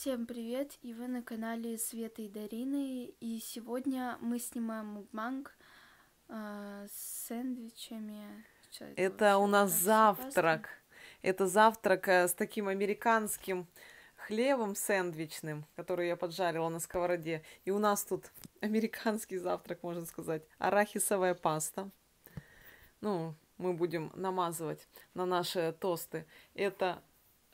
Всем привет, и вы на канале Света и Дарины, и сегодня мы снимаем мукбанг э, с сэндвичами. Что Это у вообще? нас завтрак. Это завтрак э, с таким американским хлебом сэндвичным, который я поджарила на сковороде. И у нас тут американский завтрак, можно сказать. Арахисовая паста. Ну, мы будем намазывать на наши тосты. Это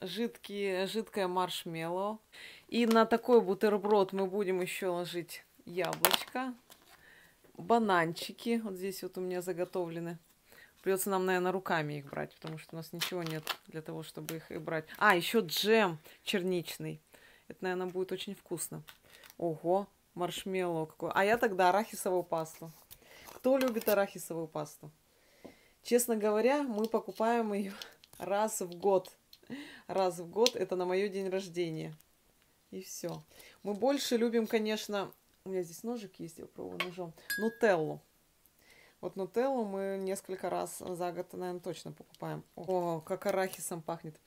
жидкие, жидкое маршмеллоу. И на такой бутерброд мы будем еще ложить яблочко, бананчики. Вот здесь вот у меня заготовлены. Придется нам, наверное, руками их брать, потому что у нас ничего нет для того, чтобы их и брать. А, еще джем черничный. Это, наверное, будет очень вкусно. Ого, маршмеллоу какой. А я тогда арахисовую пасту. Кто любит арахисовую пасту? Честно говоря, мы покупаем ее раз в год. Раз в год это на мое день рождения. И все. Мы больше любим, конечно, у меня здесь ножик есть, я пробую ножом, нутеллу. Вот нутеллу мы несколько раз за год, наверное, точно покупаем. О, как арахисом пахнет.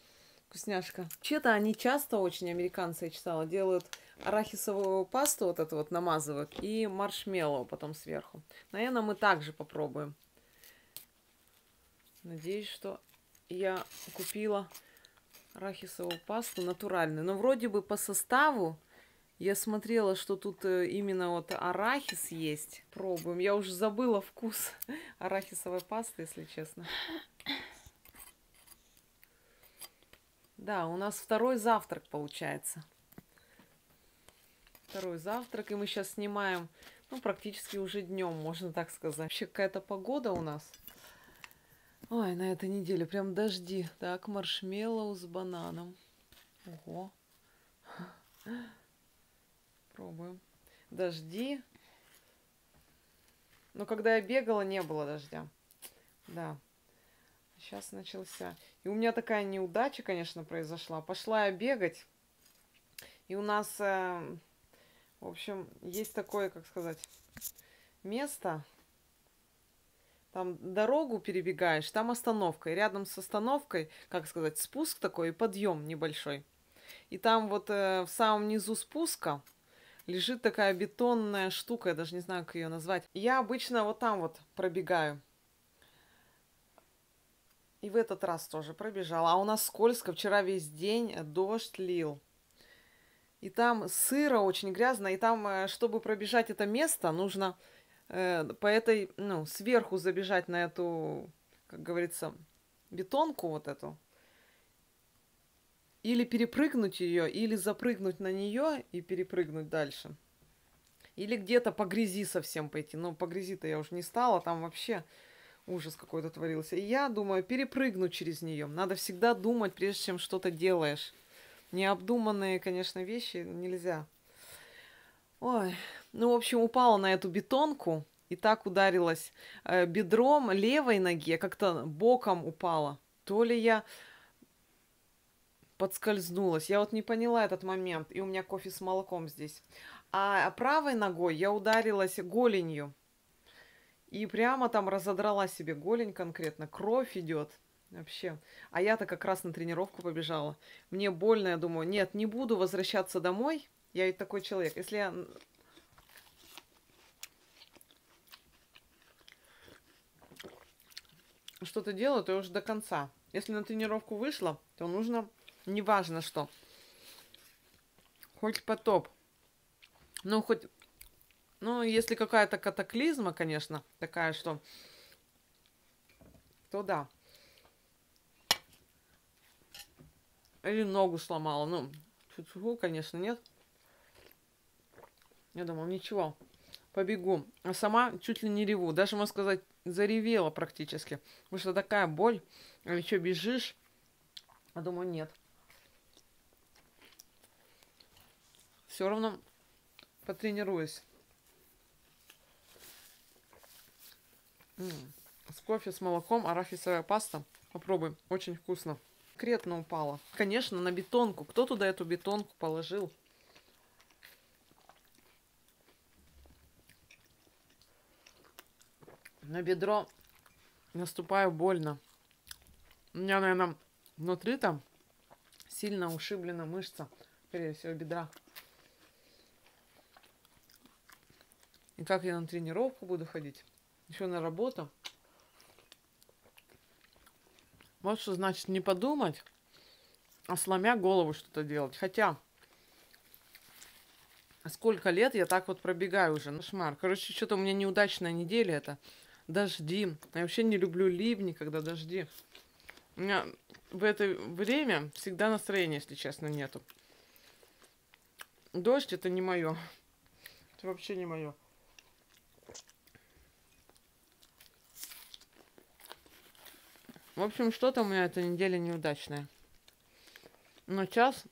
Вкусняшка. Вообще-то они часто очень, американцы, я читала, делают арахисовую пасту, вот эту вот намазывают, и маршмеллоу потом сверху. Наверное, мы также попробуем. Надеюсь, что я купила арахисовую пасту натуральную. Но вроде бы по составу я смотрела, что тут э, именно вот арахис есть. Пробуем. Я уже забыла вкус арахисовой пасты, если честно. Да, у нас второй завтрак получается. Второй завтрак, и мы сейчас снимаем, ну, практически уже днем, можно так сказать. Вообще какая-то погода у нас. Ой, на этой неделе прям дожди. Так, маршмеллоу с бананом. Ого. Пробуем. Дожди. Но когда я бегала, не было дождя. Да. Сейчас начался. И у меня такая неудача, конечно, произошла. Пошла я бегать. И у нас, э, в общем, есть такое, как сказать, место. Там дорогу перебегаешь, там остановка. И рядом с остановкой, как сказать, спуск такой и подъем небольшой. И там вот э, в самом низу спуска лежит такая бетонная штука, я даже не знаю, как ее назвать. Я обычно вот там вот пробегаю. И в этот раз тоже пробежала. А у нас скользко. Вчера весь день дождь лил. И там сыро, очень грязно. И там, э, чтобы пробежать это место, нужно э, по этой, ну, сверху забежать на эту, как говорится, бетонку вот эту. Или перепрыгнуть ее, или запрыгнуть на нее и перепрыгнуть дальше. Или где-то по грязи совсем пойти. Но по грязи-то я уже не стала, там вообще ужас какой-то творился. И я думаю, перепрыгнуть через нее. Надо всегда думать, прежде чем что-то делаешь. Необдуманные, конечно, вещи нельзя. Ой, ну, в общем, упала на эту бетонку и так ударилась э, бедром левой ноги, как-то боком упала. То ли я подскользнулась. Я вот не поняла этот момент. И у меня кофе с молоком здесь. А правой ногой я ударилась голенью. И прямо там разодрала себе голень конкретно. Кровь идет. Вообще. А я-то как раз на тренировку побежала. Мне больно, я думаю, нет, не буду возвращаться домой. Я ведь такой человек. Если я что-то делаю, то я уже до конца. Если на тренировку вышла, то нужно, неважно что, хоть потоп. Ну, хоть, ну, если какая-то катаклизма, конечно, такая, что, то да. Или ногу сломала, ну, фу, конечно, нет. Я думала, ничего, побегу. А сама чуть ли не реву. Даже, можно сказать, заревела практически. Потому что такая боль. А еще бежишь. А думаю, нет. Все равно потренируюсь. М-м. С кофе, с молоком, арахисовая паста. Попробуй. Очень вкусно. Конкретно упала. Конечно, на бетонку. Кто туда эту бетонку положил? На бедро наступаю больно. У меня, наверное, внутри там сильно ушиблена мышца. скорее всего, бедра. И как я на тренировку буду ходить? Еще на работу. Вот что значит не подумать, а сломя голову что-то делать. Хотя, сколько лет я так вот пробегаю уже, ну шмар. Короче, что-то у меня неудачная неделя это. Дожди. Я вообще не люблю ливни, когда дожди. У меня в это время всегда настроения, если честно, нету. Дождь это не мое. Это вообще не мое. В общем, что-то у меня эта неделя неудачная. Но час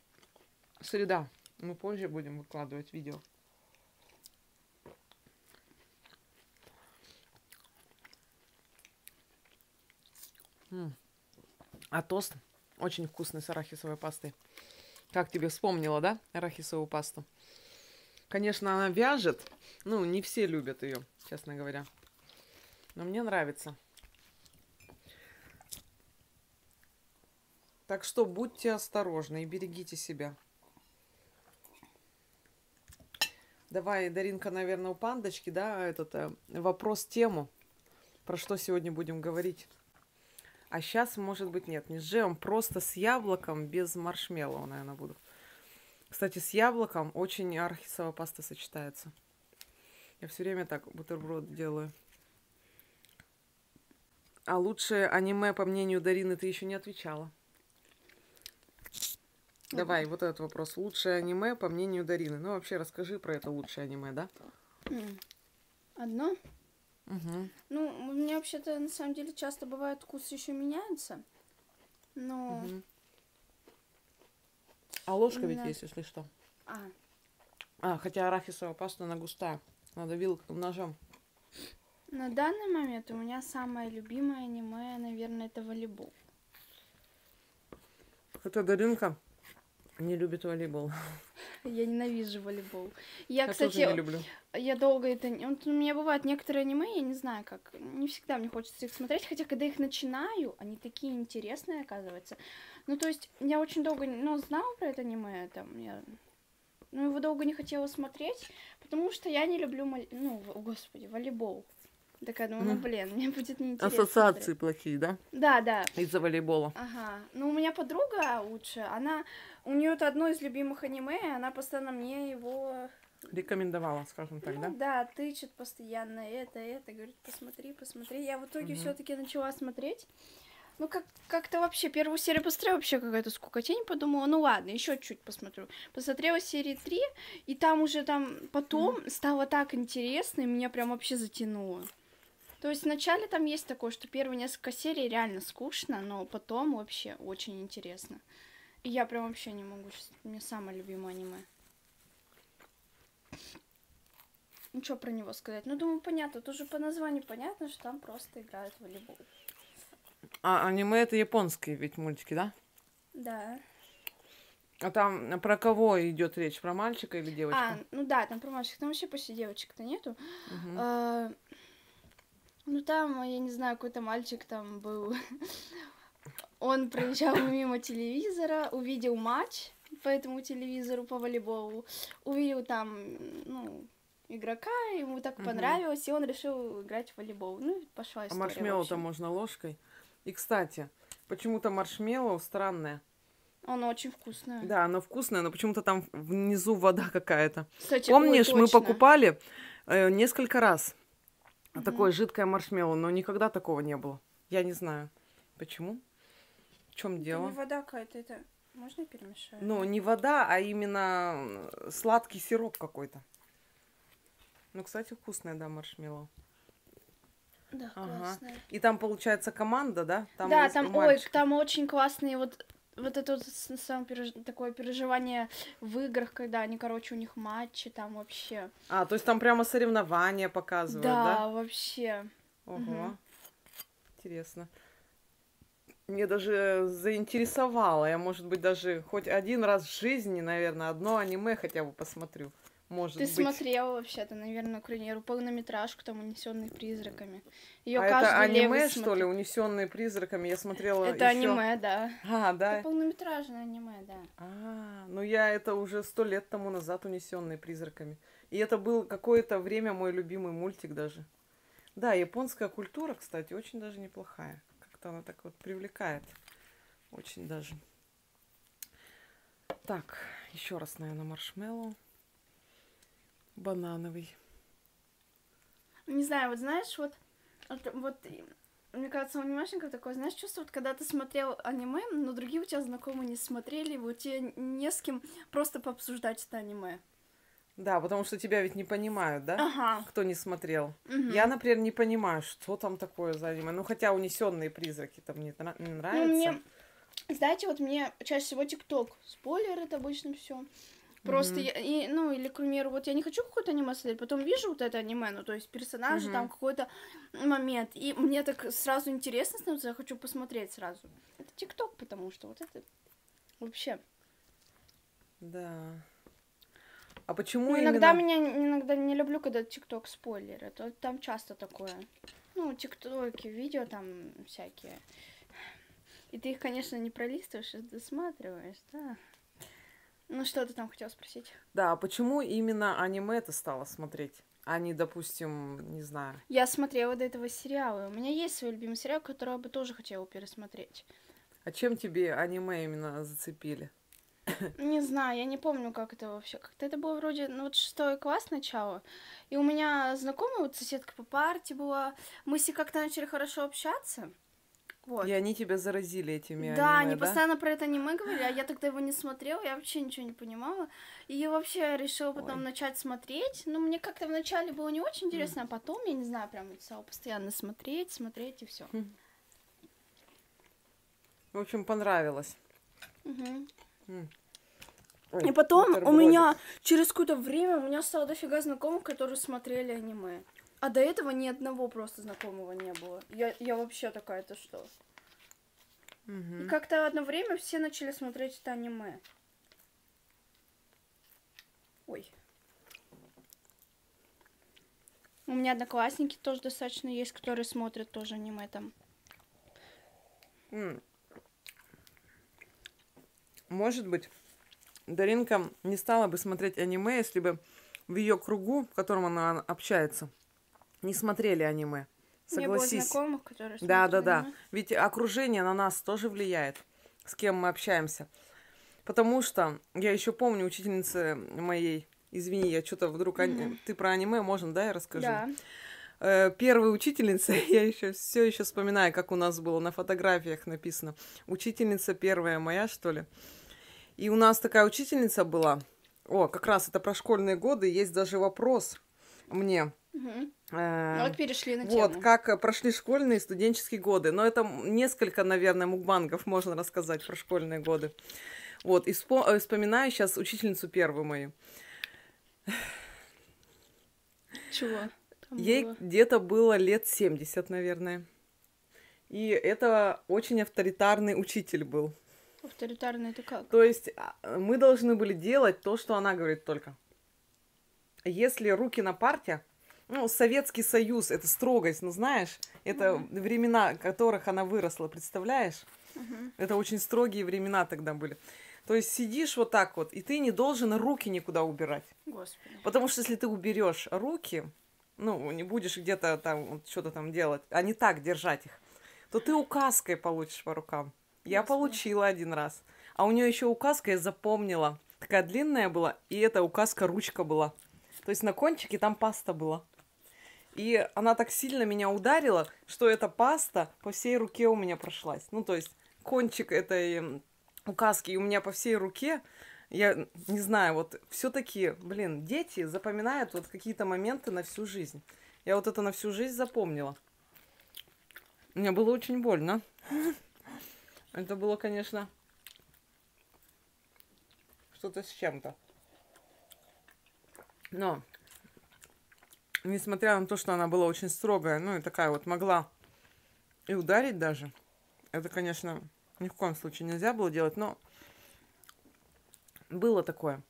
среда. Мы позже будем выкладывать видео. А тост очень вкусный с арахисовой пастой. Как тебе вспомнила, да, арахисовую пасту? Конечно, она вяжет. Ну, не все любят ее, честно говоря. Но мне нравится. Так что будьте осторожны и берегите себя. Давай, Даринка, наверное, у пандочки, да, этот э, вопрос, тему, про что сегодня будем говорить. А сейчас, может быть, нет, не с джемом, просто с яблоком, без маршмеллоу, наверное, буду. Кстати, с яблоком очень арахисовая паста сочетается. Я все время так бутерброд делаю. А лучшее аниме, по мнению Дарины, ты еще не отвечала. Давай, вот этот вопрос. Лучшее аниме, по мнению Дарины. Ну, вообще, расскажи про это лучшее аниме, да? Одно? Угу. Ну, у меня вообще-то на самом деле часто бывает вкус еще меняется. Но. А ложка ведь Да. есть, если что. А, А, хотя арахисовая паста, она густая. Надо вилкой, ножом. на данный момент у меня самое любимое аниме, наверное, это волейбол. Хотя Даринка не любит волейбол. Я ненавижу волейбол. Я, Я кстати, тоже не люблю. я долго это... Вот у меня бывают некоторые аниме, я не знаю как, не всегда мне хочется их смотреть, хотя когда их начинаю, они такие интересные, оказывается. Ну, то есть, я очень долго, ну, знала про это аниме, там, я... Ну, его долго не хотела смотреть, потому что я не люблю, мол- ну, в- господи, волейбол. Такая, думаю, ну, блин, мне будет неинтересно. Ассоциации смотреть. плохие, да? Да, да. Из-за волейбола. Ага. Ну, у меня подруга лучше, она... У нее это одно из любимых аниме, и она постоянно мне его Рекомендовала, скажем так, ну, да? да, тычет постоянно это, это, говорит, посмотри, посмотри. Я в итоге Мгм. все-таки начала смотреть. Ну, как- как-то вообще первую серию посмотрела, вообще какая-то скукотень, подумала, ну ладно, еще чуть посмотрю. Посмотрела серии 3, и там уже там потом стало так интересно, и меня прям вообще затянуло. То есть вначале там есть такое, что первые несколько серий реально скучно, но потом вообще очень интересно. И я прям вообще не могу, щас- у меня самое любимое аниме. Ну, что про него сказать? Ну, думаю, понятно. Тут уже по названию понятно, что там просто играют в волейбол. А аниме это японские ведь мультики, да? Да. А там про кого идет речь? Про мальчика или девочку? А, ну да, там про мальчик. Там вообще почти девочек-то нету. Мгм. А, ну, там, я не знаю, какой-то мальчик там был. Он проезжал мимо телевизора, увидел матч по этому телевизору по волейболу, увидел там, ну, игрока, ему так Мгм. понравилось, и он решил играть в волейбол. Ну, пошла А история. в маршмеллоу общем. там можно ложкой. И, кстати, почему-то маршмеллоу странное. Он очень вкусный. Да, оно вкусное, но почему-то там внизу вода какая-то. Кстати, Помнишь, мы покупали э, несколько раз Мгм. такое жидкое маршмеллоу, но никогда такого не было. Я не знаю. Почему? В чем Это дело? не вода какая-то, это... Можно я перемешаю? Ну, не вода, а именно сладкий сироп какой-то. Ну, кстати, вкусное, да, маршмеллоу. Да, Ага. классная. И там, получается, команда, да? Там да, есть там, у ой, там очень классные вот вот это вот самое переж- такое переживание в играх, когда они, короче, у них матчи там вообще. А, то есть там прямо соревнования показывают, да? да, вообще. Ого. Мгм. Интересно. Мне даже заинтересовало. Я, может быть, даже хоть один раз в жизни, наверное, одно аниме хотя бы посмотрю. может Ты быть. смотрела вообще-то, наверное, к примеру, полнометражку там «Унесенные призраками». Ее а это аниме, что ли, смотрит. унесенные призраками? Я смотрела. Это ещё- аниме, да. А, да. Это полнометражное аниме, да. А, ну я это уже сто лет тому назад унесенные призраками. И это был какое-то время мой любимый мультик даже. Да, японская культура, кстати, очень даже неплохая. Как-то она так вот привлекает. Очень даже. Так, еще раз, наверное, маршмеллоу. Банановый. Не знаю, вот знаешь, вот, вот, вот, мне кажется, у анимешников такое, знаешь, чувство, вот когда ты смотрел аниме, но другие у тебя знакомые не смотрели, вот тебе не с кем просто пообсуждать это аниме. Да, потому что тебя ведь не понимают, да? Ага. Кто не смотрел. мгм. Я, например, не понимаю, что там такое за аниме. Ну, хотя унесенные призраки там мне не нравятся. Ну, мне, знаете, вот мне чаще всего ТикТок. Спойлер это обычно все. Просто Мгм. я, и, ну, или, к примеру, вот я не хочу какое-то аниме смотреть, потом вижу вот это аниме, ну, то есть персонажи, Мгм. там какой-то момент, и мне так сразу интересно становится, я хочу посмотреть сразу. Это ТикТок, потому что вот это вообще. Да. А почему Ну, иногда именно... меня, иногда не люблю, когда ТикТок спойлеры, то там часто такое. Ну, ТикТоки, видео там всякие. И ты их, конечно, не пролистываешь, а досматриваешь, да. Ну, что ты там хотел спросить? Да, а почему именно аниме ты стала смотреть? А не, допустим, не знаю. Я смотрела до этого сериалы. У меня есть свой любимый сериал, который я бы тоже хотела пересмотреть. А чем тебе аниме именно зацепили? Не знаю, я не помню, как это вообще. Как-то это было вроде, ну, вот шестой класс начало. И у меня знакомая, вот соседка по парте была. Мы ней как-то начали хорошо общаться. Вот. И они тебя заразили этими да, аниме, они да? постоянно про это аниме говорили, а я тогда его не смотрела, я вообще ничего не понимала. И я вообще решила потом Ой. начать смотреть. Ну, мне как-то вначале было не очень интересно, а потом, я не знаю, прям стала постоянно смотреть, смотреть и все. В общем, понравилось. М. Ой, И потом у меня через какое-то время у меня стало дофига знакомых, которые смотрели аниме. А до этого ни одного просто знакомого не было. Я, я вообще такая, это что? Мгм. И как-то одно время все начали смотреть это аниме. Ой. У меня одноклассники тоже достаточно есть, которые смотрят тоже аниме там. Может быть, Даринка не стала бы смотреть аниме, если бы в ее кругу, в котором она общается, не смотрели аниме. Не было Согласись. знакомых, которые Да, да, да. аниме. Ведь окружение на нас тоже влияет, с кем мы общаемся. Потому что я еще помню учительницы моей, извини, я что-то вдруг ани- Мгм. ты про аниме, можно, да, я расскажу? Да. Э, Первая учительница, я еще все еще вспоминаю, как у нас было на фотографиях написано. Учительница первая моя, что ли. И у нас такая учительница была. О, как раз это про школьные годы. Есть даже вопрос мне. Мгм. Э, Ну, вот перешли на вот, тему. как э, прошли школьные и студенческие годы. Но это несколько, наверное, мукбангов можно рассказать про школьные годы. Вот, и вспо- э, вспоминаю сейчас учительницу первую мою. Чего? там Ей было? где-то было лет 70, наверное. И это очень авторитарный учитель был. Авторитарный это как? То есть а, мы должны были делать то, что она говорит только. Если руки на парте, ну, Советский Союз, это строгость, ну, знаешь, это времена, в которых она выросла, представляешь? Мгм. Это очень строгие времена тогда были. То есть сидишь вот так вот, и ты не должен руки никуда убирать. Господи. Потому что если ты уберешь руки, ну, не будешь где-то там вот что-то там делать, а не так держать их, то ты указкой получишь по рукам. Я получила один раз. А у нее еще указка я запомнила. Такая длинная была, и эта указка ручка была. То есть на кончике там паста была. И она так сильно меня ударила, что эта паста по всей руке у меня прошлась. Ну, то есть кончик этой указки у меня по всей руке. Я не знаю, вот все-таки, блин, дети запоминают вот какие-то моменты на всю жизнь. Я вот это на всю жизнь запомнила. Мне было очень больно. Это было, конечно, что-то с чем-то. Но, несмотря на то, что она была очень строгая, ну и такая вот могла и ударить даже, это, конечно, ни в коем случае нельзя было делать, но было такое.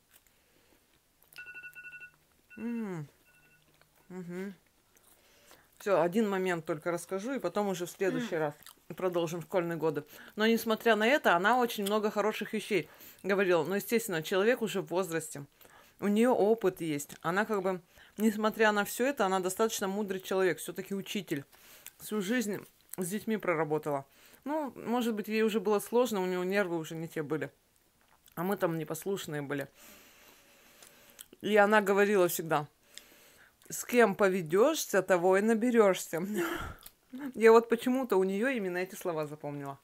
Все, один момент только расскажу, и потом уже в следующий раз продолжим школьные годы. Но несмотря на это, она очень много хороших вещей говорила. Но, естественно, человек уже в возрасте. У нее опыт есть. Она как бы, несмотря на все это, она достаточно мудрый человек, все-таки учитель. Всю жизнь с детьми проработала. Ну, может быть, ей уже было сложно, у нее нервы уже не те были. А мы там непослушные были. И она говорила всегда, с кем поведешься, того и наберешься. Я вот почему-то у нее именно эти слова запомнила.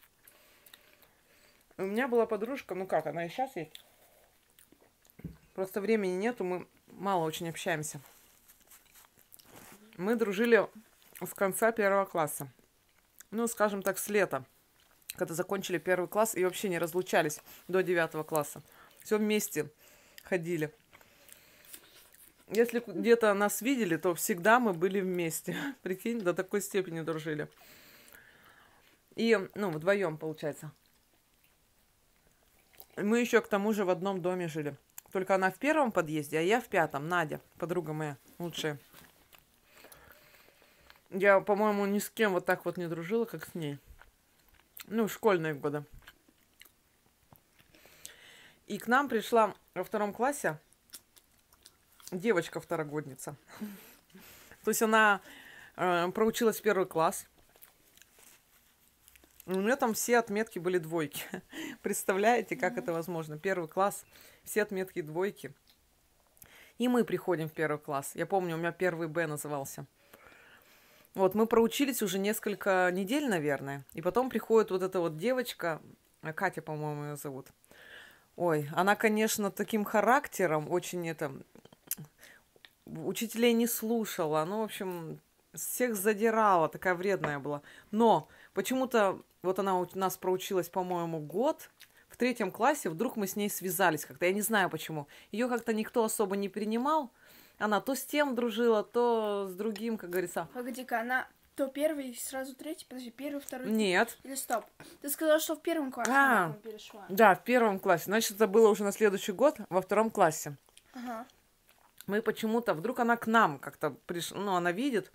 У меня была подружка, ну как, она и сейчас есть. Просто времени нету, мы мало очень общаемся. Мы дружили с конца первого класса. Ну, скажем так, с лета, когда закончили первый класс и вообще не разлучались до девятого класса. Все вместе ходили. Если где-то нас видели, то всегда мы были вместе. Прикинь, до такой степени дружили. И, ну, вдвоем, получается. Мы еще к тому же в одном доме жили. Только она в первом подъезде, а я в пятом. Надя, подруга моя лучшая. Я, по-моему, ни с кем вот так вот не дружила, как с ней. Ну, школьные годы. И к нам пришла во втором классе девочка-второгодница. То есть она э, проучилась первый класс. У меня там все отметки были двойки. Представляете, как это возможно? Первый класс, все отметки двойки. И мы приходим в первый класс. Я помню, у меня первый Б назывался. Вот, мы проучились уже несколько недель, наверное. И потом приходит вот эта вот девочка, Катя, по-моему, ее зовут. Ой, она, конечно, таким характером очень это учителей не слушала, ну, в общем, всех задирала, такая вредная была. Но почему-то вот она у нас проучилась, по-моему, год, в третьем классе вдруг мы с ней связались как-то, я не знаю почему. Ее как-то никто особо не принимал, она то с тем дружила, то с другим, как говорится. Погоди-ка, она то первый, сразу третий, подожди, первый, второй. Нет. Или стоп. Ты сказала, что в первом классе а, перешла. Да, в первом классе. Значит, это было уже на следующий год, во втором классе. Ага мы почему-то, вдруг она к нам как-то пришла, ну, она видит.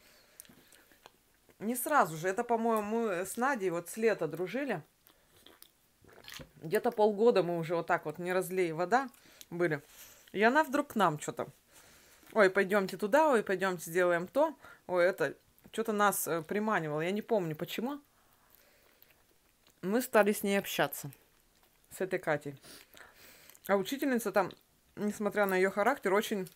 Не сразу же, это, по-моему, мы с Надей вот с лета дружили. Где-то полгода мы уже вот так вот, не разлей вода были. И она вдруг к нам что-то. Ой, пойдемте туда, ой, пойдемте сделаем то. Ой, это что-то нас э, приманивало. Я не помню почему. Мы стали с ней общаться. С этой Катей. А учительница там, несмотря на ее характер, очень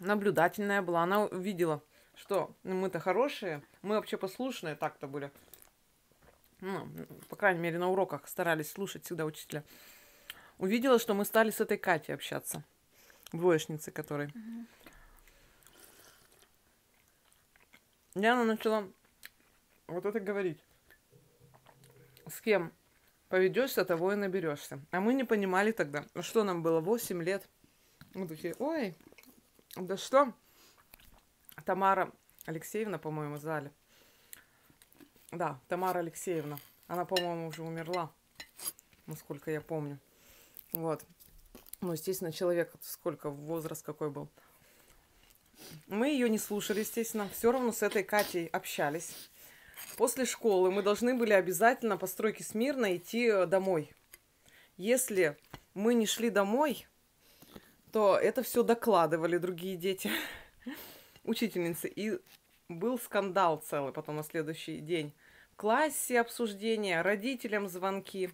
наблюдательная была. Она увидела, что мы-то хорошие, мы вообще послушные так-то были. Ну, по крайней мере, на уроках старались слушать всегда учителя. Увидела, что мы стали с этой Катей общаться. Двоечницей которой. Угу. Она начала вот это говорить. С кем поведешься, того и наберешься. А мы не понимали тогда, что нам было 8 лет. Мы такие, ой, да что? Тамара Алексеевна, по-моему, звали. Да, Тамара Алексеевна. Она, по-моему, уже умерла, насколько я помню. Вот. Ну, естественно, человек сколько, возраст какой был. Мы ее не слушали, естественно. Все равно с этой Катей общались. После школы мы должны были обязательно по стройке смирно идти э, домой. Если мы не шли домой, то это все докладывали другие дети, учительницы. И был скандал целый потом на следующий день. В классе обсуждения, родителям звонки.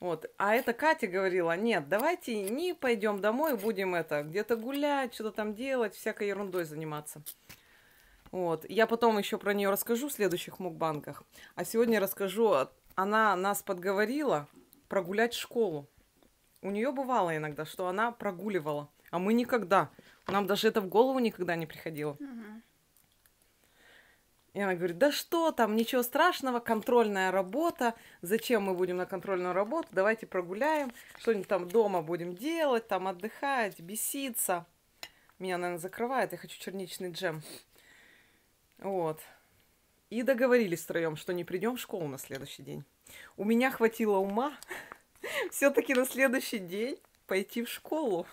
Вот. А эта Катя говорила, нет, давайте не пойдем домой, будем это где-то гулять, что-то там делать, всякой ерундой заниматься. Вот. Я потом еще про нее расскажу в следующих мукбанках. А сегодня расскажу, она нас подговорила прогулять школу. У нее бывало иногда, что она прогуливала, а мы никогда. Нам даже это в голову никогда не приходило. И она говорит, да что там, ничего страшного, контрольная работа, зачем мы будем на контрольную работу, давайте прогуляем, что-нибудь там дома будем делать, там отдыхать, беситься. Меня, наверное, закрывает, я хочу черничный джем. Вот. И договорились втроем, что не придем в школу на следующий день. У меня хватило ума все-таки на следующий день пойти в школу.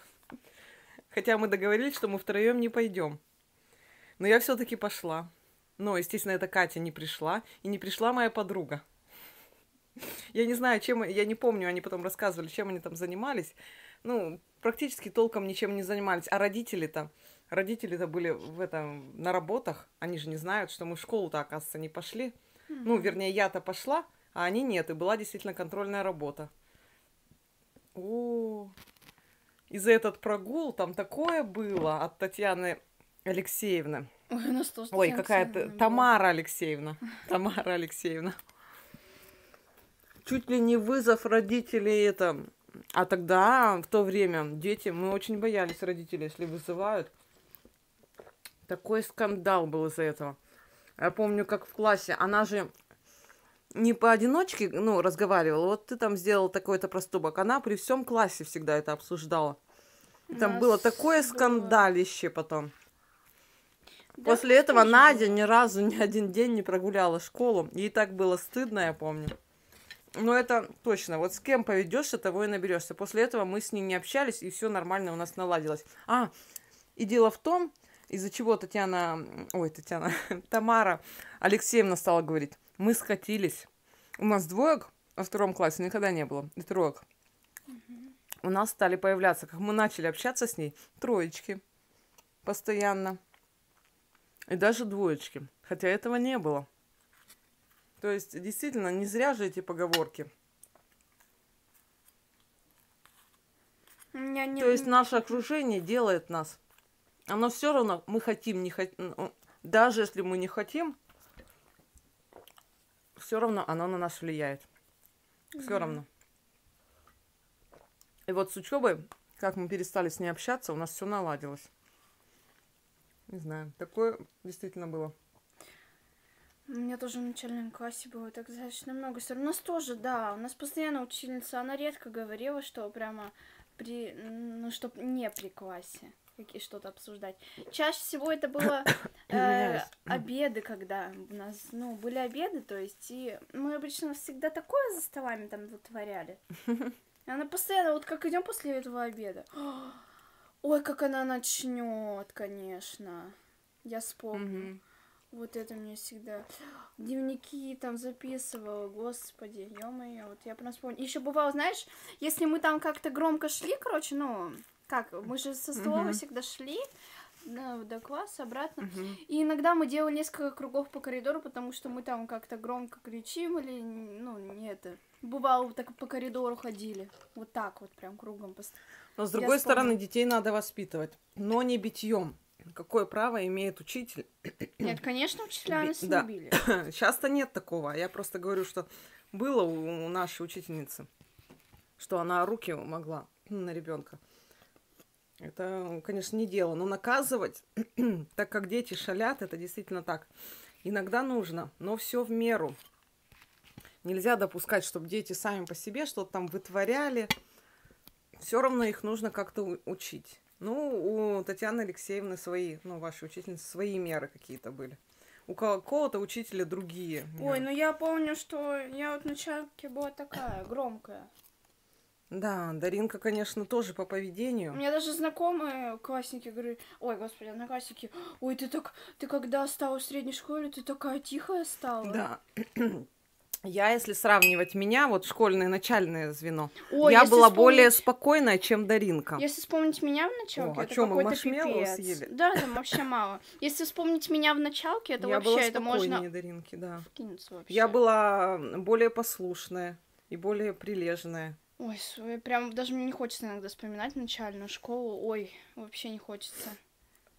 Хотя мы договорились, что мы втроем не пойдем. Но я все-таки пошла. Но, естественно, эта Катя не пришла, и не пришла моя подруга. Я не знаю, чем... Я не помню, они потом рассказывали, чем они там занимались. Ну, практически толком ничем не занимались. А родители-то... Родители-то были в этом, на работах. Они же не знают, что мы в школу-то, оказывается, не пошли. Ну, вернее, я-то пошла, а они нет. И была действительно контрольная работа. О, и за этот прогул там такое было от Татьяны Алексеевны. Ой, у нас тоже Ой, какая-то. Тамара Алексеевна. Тамара Алексеевна. Чуть ли не вызов родителей это. А тогда, в то время, дети, мы очень боялись родителей, если вызывают. Такой скандал был из-за этого. Я помню, как в классе, она же не поодиночке, ну, разговаривала, вот ты там сделал такой-то проступок. Она при всем классе всегда это обсуждала. И Там было такое было- скандалище потом. Да, После этого тоже Надя было. ни разу ни один день не прогуляла школу. Ей так было стыдно, я помню. Но это точно. Вот с кем поведешься, того и наберешься. После этого мы с ней не общались, и все нормально у нас наладилось. А, и дело в том, из-за чего Татьяна, ой, Татьяна, Тамара Алексеевна стала говорить, мы скатились. У нас двоек во втором классе никогда не было, и троек. У нас стали появляться, как мы начали общаться с ней, троечки постоянно. И даже двоечки. Хотя этого не было. То есть, действительно, не зря же эти поговорки. Меня не- То есть, наше окружение делает нас. Оно все равно, мы хотим, не хотим. Даже если мы не хотим, все равно оно на нас влияет. Все равно. И вот с учебой, как мы перестали с ней общаться, у нас все наладилось. Не знаю, такое действительно было. У меня тоже в начальном классе было так достаточно много. У нас тоже, да, у нас постоянно учительница, она редко говорила, что прямо при, ну, чтоб не при классе какие что-то обсуждать. Чаще всего это было э, обеды, когда у нас, ну, были обеды, то есть, и мы обычно всегда такое за столами там вытворяли. И она постоянно, вот как идем после этого обеда, ой, как она начнет, конечно. Я вспомню. Вот это мне всегда. Дневники там записывала, господи, ё-моё, вот я прям вспомню. Еще бывало, знаешь, если мы там как-то громко шли, короче, ну, как, мы же со столовой Мгм. всегда шли до класса, обратно. Мгм. И иногда мы делали несколько кругов по коридору, потому что мы там как-то громко кричим или, ну, не это. Бывало, так по коридору ходили. Вот так вот, прям кругом. Но с Я другой стороны, вспомнила. детей надо воспитывать, но не битьем. Какое право имеет учитель? Нет, конечно, учителя нас да. не били. Сейчас-то нет такого. Я просто говорю, что было у у нашей учительницы, что она руки могла ну, на ребенка. Это, конечно, не дело. Но наказывать, так как дети шалят, это действительно так. Иногда нужно, но все в меру. Нельзя допускать, чтобы дети сами по себе что-то там вытворяли. Все равно их нужно как-то учить. Ну, у Татьяны Алексеевны свои, ну, вашей учительницы, свои меры какие-то были. У какого-то учителя другие. Ой, меры. ну я помню, что я вот в началке была такая, громкая. Да, Даринка, конечно, тоже по У поведению. меня даже знакомые классники говорят, ой, господи, одноклассники, ой, ты так, ты когда стала в средней школе, ты такая тихая стала. Да. Я, если сравнивать меня, вот школьное начальное звено, Ой, я была вспомнить- более спокойная, чем Даринка. Если вспомнить меня в началке, О, это какой-то пипец. съели? Да, там вообще мало. Если вспомнить меня в началке, это я вообще, была это спокойнее можно Даринки, да. вообще. Я была более послушная и более прилежная. Ой, свой- прям даже мне не хочется иногда вспоминать начальную школу. Ой, вообще не хочется.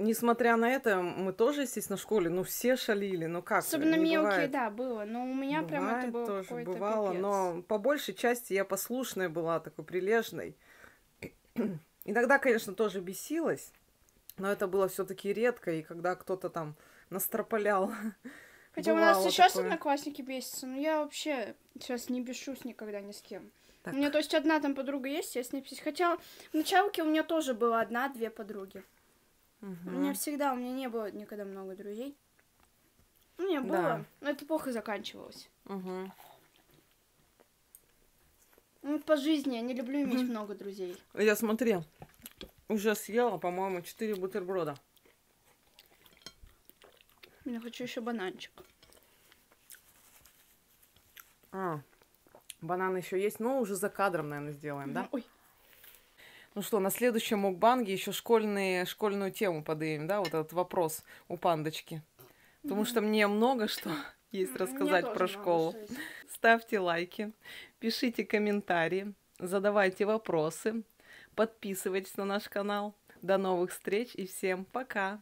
Несмотря на это, мы тоже, естественно, в школе, ну, все шалили, ну как? Особенно не мелкие, бывает. да, было. Но у меня прям это Бывает было тоже, бывало, пипец. но по большей части я послушная была, такой прилежной. Иногда, конечно, тоже бесилась, но это было все-таки редко, и когда кто-то там настропалял. Хотя у нас сейчас такое. одноклассники бесятся, но я вообще сейчас не бешусь никогда ни с кем. Так. У меня, то есть, одна там подруга есть, я с ней бесюсь. Хотя в началке у меня тоже было одна-две подруги. У меня всегда, у меня не было никогда много друзей. У меня Да. было, но это плохо заканчивалось. Мгм. Ну, по жизни я не люблю иметь Мгм. много друзей. Я смотри, уже съела, по-моему, 4 бутерброда. Я хочу еще бананчик. А, банан еще есть, но уже за кадром, наверное, сделаем, да? Ой, Ну что, на следующем мукбанге еще школьные, школьную тему подымем, да, вот этот вопрос у пандочки. Потому что мне много что есть Мне рассказать тоже про школу. Ставьте лайки, пишите комментарии, задавайте вопросы, подписывайтесь на наш канал. До новых встреч и всем пока!